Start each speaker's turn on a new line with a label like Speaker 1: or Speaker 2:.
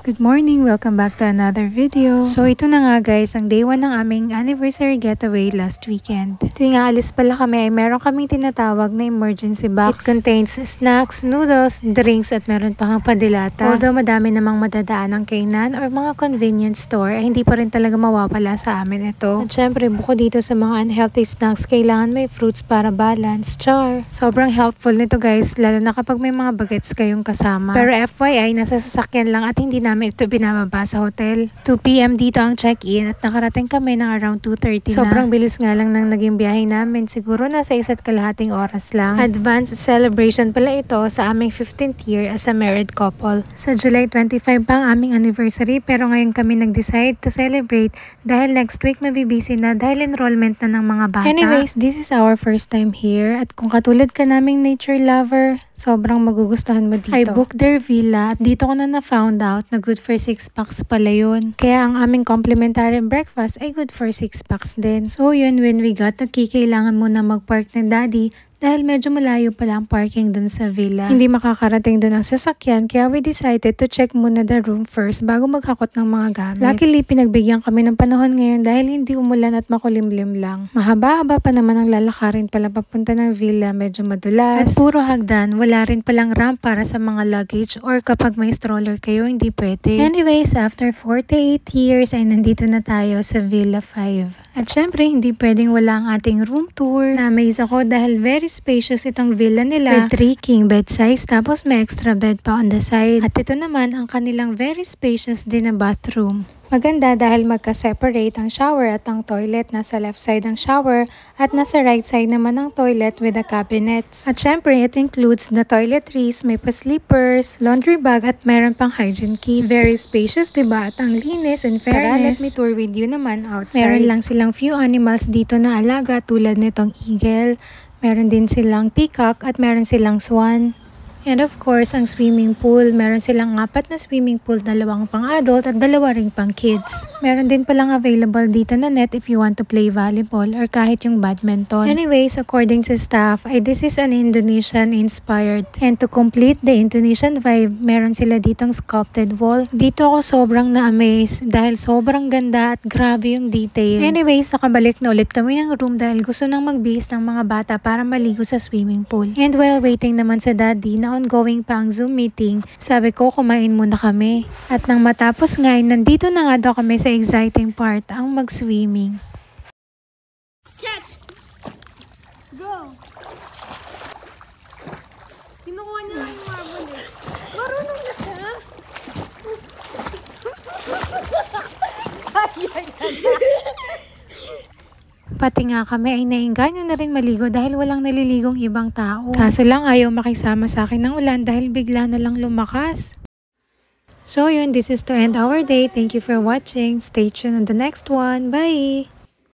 Speaker 1: Good morning! Welcome back to another video. So ito na nga guys, ang day 1 ng aming anniversary getaway last weekend. Tuwing aalis pala kami ay meron kaming tinatawag na emergency box. It contains snacks, noodles, drinks at meron pa kang padilata. Although madami namang madadaan ng kainan or mga convenience store ay hindi pa rin talaga mawawala sa amin ito. At syempre bukod dito sa mga unhealthy snacks, kailangan may fruits para balance. Char! Sobrang helpful nito guys, lalo na kapag may mga bagets kayong kasama. Pero FYI, nasa sasakyan lang at hindi na namin ito binababa sa hotel. 2pm dito ang check-in at nakarating kami ng around 2.30 na. Sobrang bilis nga lang ng naging biyahe namin. Siguro nasa isa't kalahating oras lang. Advanced celebration pala ito sa aming 15th year as a married couple. Sa July 25 pa ang aming anniversary pero ngayon kami nag-decide to celebrate dahil next week mabibisi na dahil enrollment na ng mga bata. Anyways, this is our first time here at kung katulad ka naming nature lover, sobrang magugustuhan mo dito. I booked their villa at dito ko na na-found out na good for 6 packs pala yun. Kaya ang aming complimentary breakfast ay good for 6 packs din. So yun, when we got the key, kailangan muna mag-park ng daddy dahil medyo malayo pala ang parking dun sa villa. Hindi makakarating dun ang sasakyan kaya we decided to check muna the room first bago maghakot ng mga gamit. Luckily, pinagbigyan kami ng panahon ngayon dahil hindi umulan at makulimlim lang. Mahaba-haba pa naman ang lalakarin pala papunta ng villa, medyo madulas. At puro hagdan, wala rin palang ramp para sa mga luggage or kapag may stroller kayo, hindi pwede. Anyways, after 48 years ay nandito na tayo sa Villa 5. At syempre, hindi pwedeng wala ang ating room tour. Na-amaze ako dahil very spacious itong villa nila. With 3 king bed size tapos may extra bed pa on the side. At ito naman ang kanilang very spacious din na bathroom. Maganda dahil magka-separate ang shower at ang toilet. Nasa left side ang shower at nasa right side naman ang toilet with the cabinets. At syempre, it includes the toiletries, may pa-sleepers, laundry bag at meron pang hygiene kit. Very spacious, diba? At ang linis and fairness. Tara, let me tour with you naman outside. Meron lang silang few animals dito na alaga tulad nitong eagle. Meron din silang peacock at meron silang swan. And of course, ang swimming pool. Meron silang apat na swimming pool, dalawang pang adult at dalawa ring pang kids. Meron din palang available dito na net if you want to play volleyball or kahit yung badminton. Anyways, according to staff, ay this is an Indonesian inspired. And to complete the Indonesian vibe, meron sila ditong sculpted wall. Dito ako sobrang na-amaze dahil sobrang ganda at grabe yung detail. Anyways, nakabalik na ulit kami ng room dahil gusto nang magbihis ng mga bata para maligo sa swimming pool. And while waiting naman sa daddy na ongoing pa Zoom meeting, sabi ko kumain muna kami. At nang matapos nga, nandito na nga daw kami sa exciting part, ang mag-swimming.
Speaker 2: Catch! Go! Kinukuha niya yung marble eh. Marunong na siya! ay, ay, ay,
Speaker 1: Pati nga kami ay nainganyo na rin maligo dahil walang naliligong ibang tao. Kaso lang ayaw makisama sa akin ng ulan dahil bigla na lang lumakas. So yun, this is to end our day. Thank you for watching. Stay tuned on the next one. Bye!